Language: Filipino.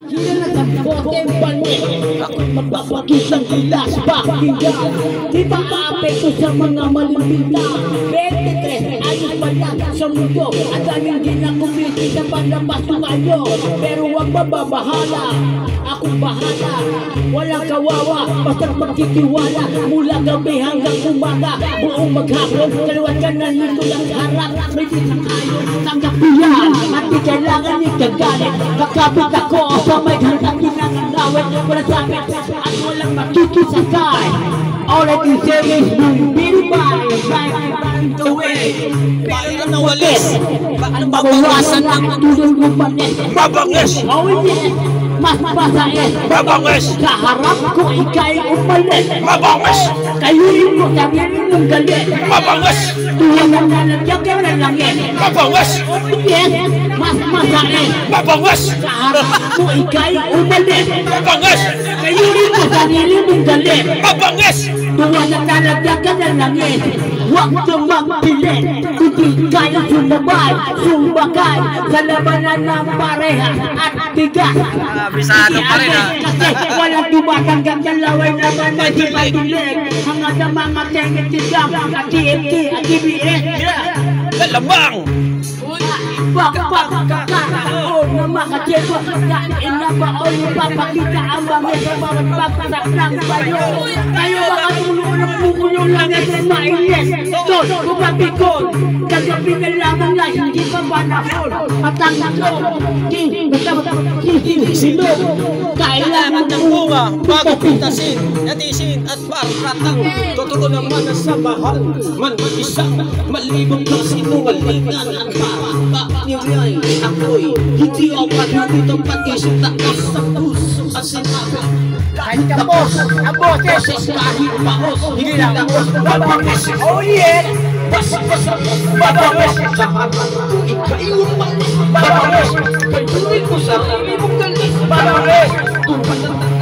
Bote balik Ako magpapakitang kilas Pakinggan Di ba aapekto sa mga malimbita 23 ayos pa lang sa mundo Ang daming ginakumiti sa panlabas anyo Pero huwag mababahala Ako bahala Walang kawawa Basta't magtitiwala Mula gabi hanggang umaga Buong maghapon Kaliwat ka na nito lang sa harap May ditang tayo Tanggap yan At di kailangan ikagalit Kakapit ako sa may hanggang ginangangawit Wala sakit at walang makikisakay All I can say is Bili by Right the way Paano na walis? Paano mabawasan ang tulong mo panis Mabangis! Oh yes mas basae mabang wis kaharapku ikai umpane mabang wis kayu ibu tangan nunggali mabang wis tuwa nangane jaga nangane mabang wis mas. Basae mabang wis kaharapku ikai umpane mabang wis kayu ibu tangan nunggali mabang wis tuwa nangane jaga nangane ng langit Huwag kang magpilit Kundi kaya sumabay Sumbakay Sa labanan ng pareha At tigas Bisado pa rin ha. Kasi walang tumatanggang dalaway naman na di patulig Hanggang sa mga tengit tigang At TNT at TBS Lalabang! Bakpak kakakaon na mga tiyego Kain na ba o ipapakita ang mga sa bawat pagkasak ng bayo Tayo mga tulong ng pukulo lang at mainit Doon, kumapikon Kagabi na lamang na hindi pa panahon At ang ito, hindi sino Kailangan ng bunga bago pitasin, yatisin at paratang Totoo naman na sa mahal man mag-isa Malibang ng sinungalingan at para Bakit ako'y hindi ako dito pag-isip na sa puso at sinabi Kahit kapos, ang boses paos, hindi lang ako mabangis Oh yeah! Mabangis Sa harap ko ikay umalis Mabangis Pagtuloy ko sa sarili mong galis Kung patatagtagan